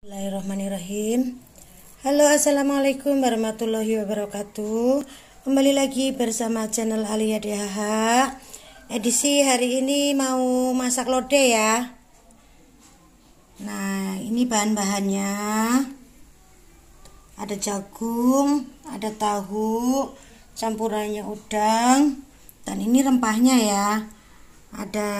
Bismillahirrahmanirrahim. Halo assalamualaikum warahmatullahi wabarakatuh. Kembali lagi bersama channel Alia DHH Edisi hari ini mau masak lode ya. Nah ini bahan-bahannya. Ada jagung, ada tahu, campurannya udang Dan ini rempahnya ya. Ada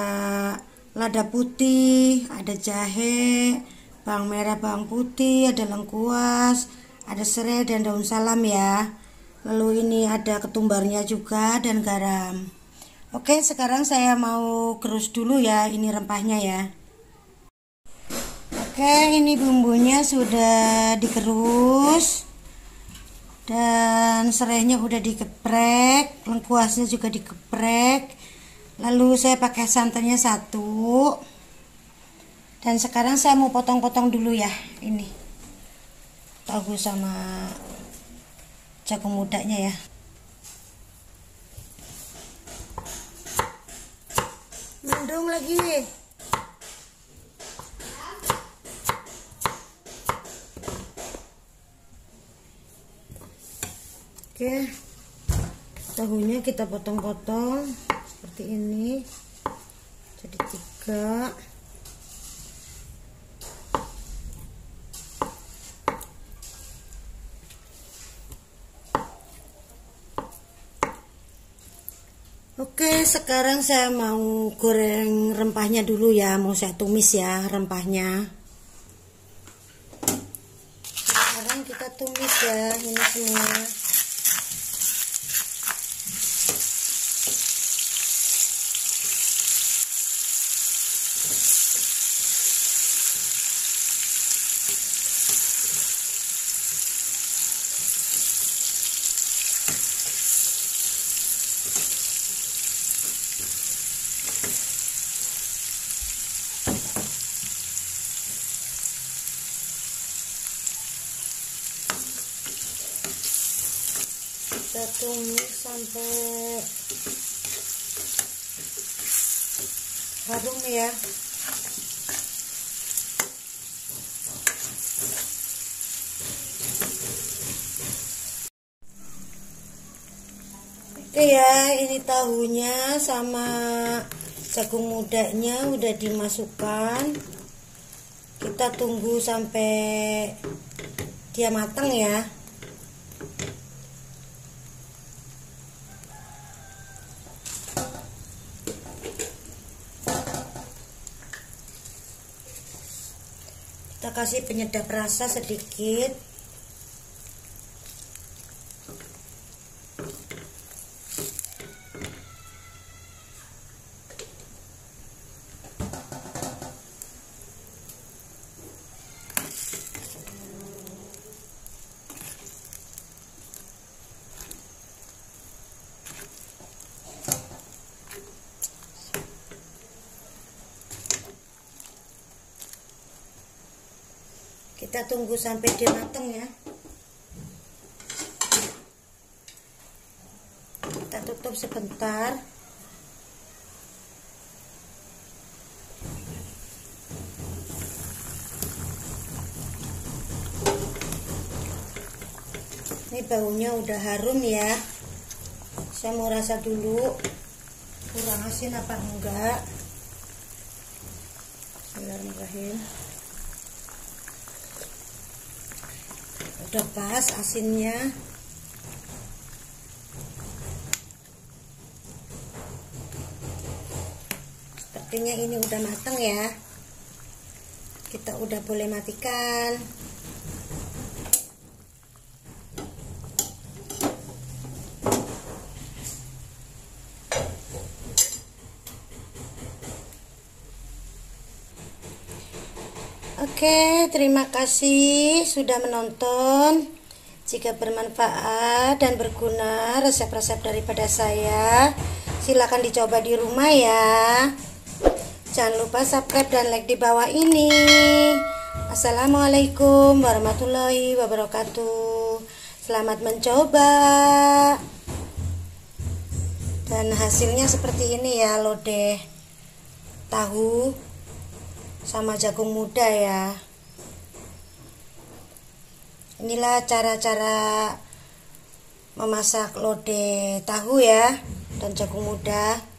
lada putih, ada jahe, bawang merah bawang putih ada lengkuas ada serai dan daun salam ya. Lalu ini ada ketumbarnya juga dan garam. Oke sekarang saya mau gerus dulu ya ini rempahnya ya. Oke ini bumbunya sudah digerus dan serainya udah dikeprek lengkuasnya juga dikeprek lalu saya pakai santannya satu dan sekarang saya mau potong-potong dulu ya ini. Tahu sama jagung mudanya ya. Mendung lagi oke. Tahunya kita potong-potong seperti ini. Jadi tiga Oke, sekarang saya mau goreng rempahnya dulu ya. Mau saya tumis ya rempahnya. Sekarang kita tumis ya ini semua. Kita tumis sampai harum ya. Oke ya ini tahunya sama jagung mudanya udah dimasukkan. Kita tunggu sampai dia matang ya kasih penyedap rasa sedikit kita tunggu sampai dia matang ya. Kita tutup sebentar. Ini baunya udah harum ya. Saya mau rasa dulu. Kurang asin apa enggak? Bismillahirrahmanirrahim udah pas asinnya. Sepertinya ini udah matang ya. Kita udah boleh matikan Oke, terima kasih sudah menonton. Jika bermanfaat dan berguna resep-resep daripada saya, silakan dicoba di rumah ya. Jangan lupa subscribe dan like di bawah ini. Assalamualaikum warahmatullahi wabarakatuh. Selamat mencoba. Dan hasilnya seperti ini ya, lodeh tahu sama jagung muda ya. Inilah cara-cara memasak lodeh tahu ya dan jagung muda.